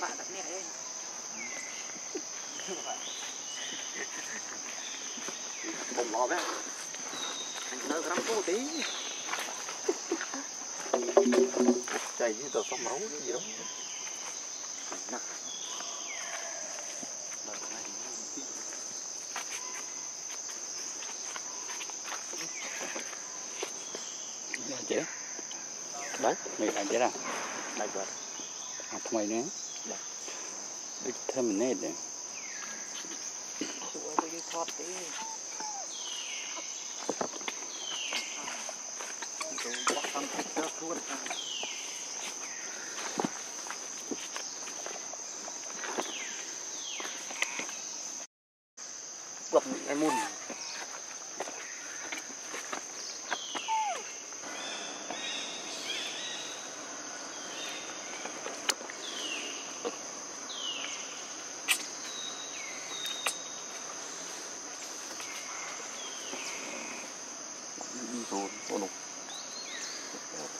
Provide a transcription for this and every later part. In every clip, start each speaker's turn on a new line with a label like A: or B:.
A: đặt nhẹ đấy
B: Không lo bé. Anh rắm cái tí. chạy như tờ sông máu gì đó.
C: Nặng. chế
B: Đấy,
C: mày làm chế nào
B: đây rồi.
C: à, ทำ
B: ដាក់
C: ដូច terminate ដែរ
B: ជួយទៅថតទេទៅបោះតាមទឹកទៅខ្លួន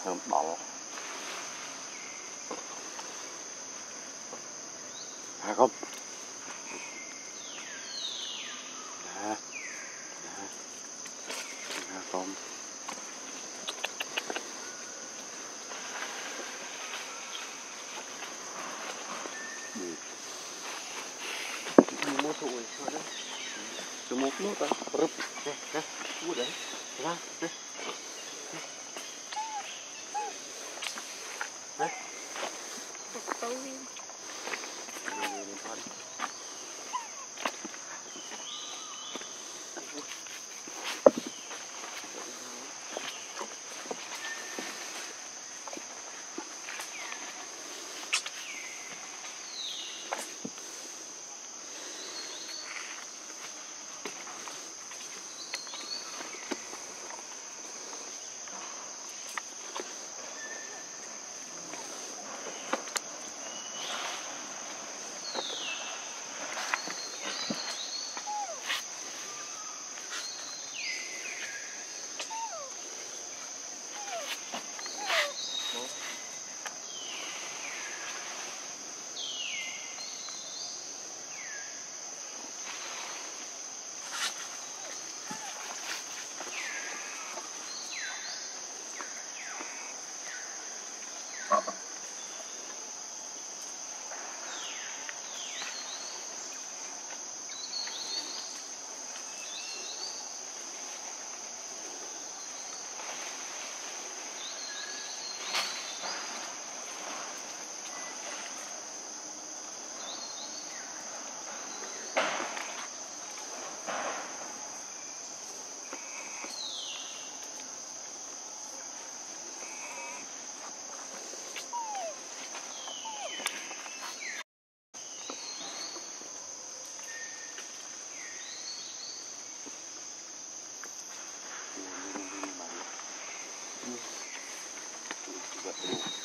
C: Thơm bỏ.
B: À không.
C: Nè. Nè. Nè không.
B: Mua thụ rồi sao đấy
C: một nước đó.
B: Rụp. Đấy. Ra. Nè.
C: Thank you.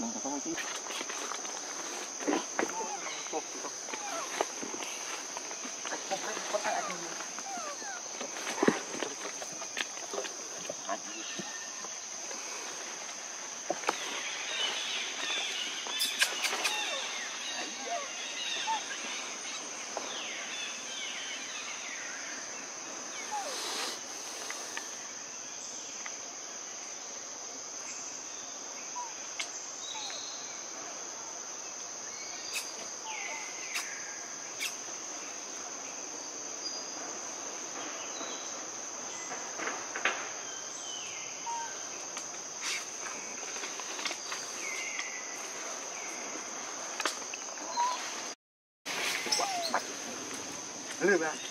C: なんかたまい。
B: Rivas.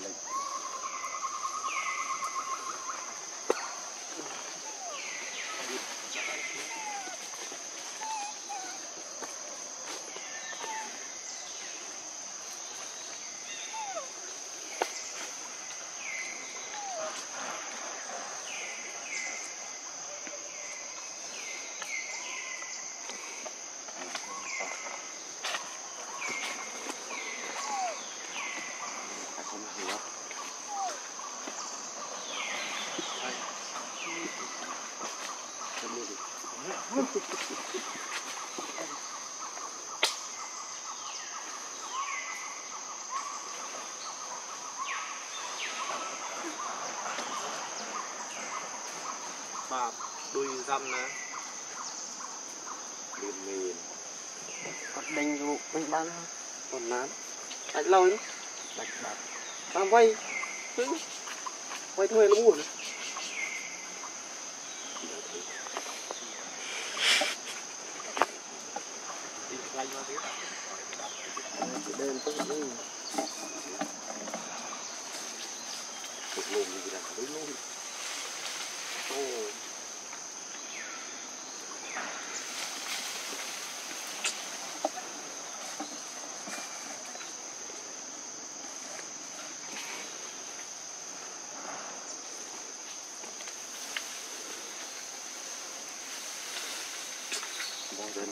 C: la
B: bạp đuôi dăm nè.
C: Đuôi mềm
B: còn đánh vụ quanh bán không còn nán đánh lâu lắm. Đánh bạp làm quay. Quay thôi nó buồn đêm có cái một
C: lùm gì
B: là
C: thấy
B: luôn ô